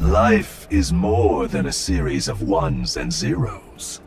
Life is more than a series of ones and zeros.